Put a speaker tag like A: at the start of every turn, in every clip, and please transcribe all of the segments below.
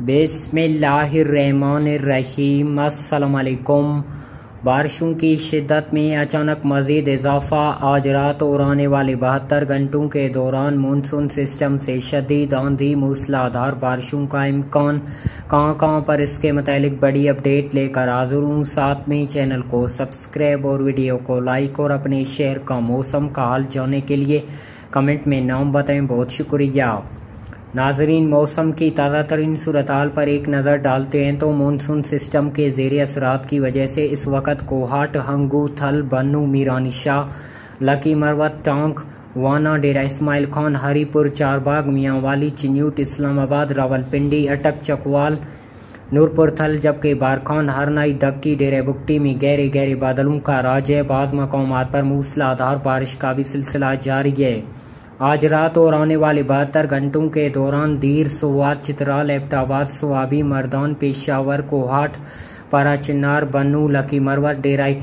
A: बिसमीम असलकुम बारिशों की शिद्दत में अचानक मजीद इजाफा। आज रात और आने वाले बहत्तर घंटों के दौरान मानसून सिस्टम से शदीद आंधी मूसलाधार बारिशों का इम्कान। कहाँ कहाँ पर इसके मतलब बड़ी अपडेट लेकर हाजिर हूँ। साथ में चैनल को सब्सक्राइब और वीडियो को लाइक और अपने शहर का मौसम का हाल जानने के लिए कमेंट में नाम बताएँ। बहुत शुक्रिया। नाजरीन, मौसम की ताज़ा तरीन सूरत पर एक नज़र डालते हैं तो मानसून सिस्टम के जेर असरात की वजह से इस वक्त कोहाट, हंगू, थल बन्नू मीरानी शाह, लकी मरवत, टांग, वाना, डेरा इस्माइल खान, हरीपुर, चारबाग, मियांवाली, चिन्यूट, इस्लामाबाद, रावलपिंडी, अटक, चकवाल, नूरपुर, थल, जबकि बारखान, हरनाई, दक्की, डेरे बुकटी, में गहरे गहरे बादलों का राज है। बाज़ मकाम पर मूसलाधार बारिश का भी सिलसिला जारी है। आज रात और आने वाले बहत्तर घंटों के दौरान दीर सोवाद चित्राल एबटाबाद सुहाबी मर्दान पेशावर कोहाट पारा चिन्नार बनू लकी मरवर डेराई,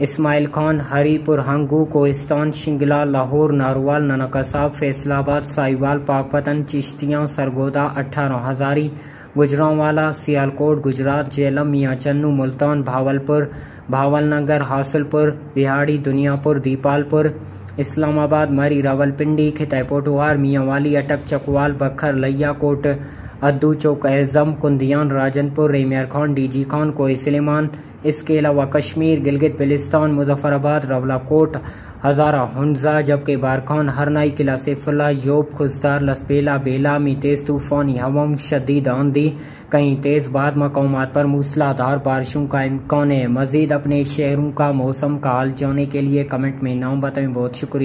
A: इस्माइल खान, हरीपुर, हंगू, कोहिस्तान, शिंगला, लाहौर, नारवाल, ननकसाब, फैसलाबाद, साहिवाल, पाकपतन, चिश्तियाँ, सरगोदा अठारह हजारी, गुजरावाला, सियालकोट, गुजरात, जेलम मियाँ चन्नू मुल्तान, भावलपुर, भावलनगर, हासिलपुर, बिहाड़ी, दुनियापुर, दीपालपुर इस्लामाबाद, मरी, रावलपिंडी खिताय पोटवार मियाँवाली अटक, चकवाल, बखर, लैयाकोट, अद्दू चौक, एजम, कुंदियान, राजनपुर, रेमियर खान डी जी खान, कोई सलेमान इसके अलावा कश्मीर, गिलगित बिलिस्तान मुजफ्फराबाद, रवलाकोट, हज़ारा हंजा जबकि बारखान, हरनाई किला सेफला योब, खुजदार लसबेला बेला में तेज़ तूफ़ानी हवाओं शदीद आंधी कहीं तेज़ बाद मकाम पर मूसलाधार बारिशों का इम्कान है। मजीद अपने शहरों का मौसम का हाल जाने के लिए कमेंट में नाम बताएँ। बहुत शुक्रिया।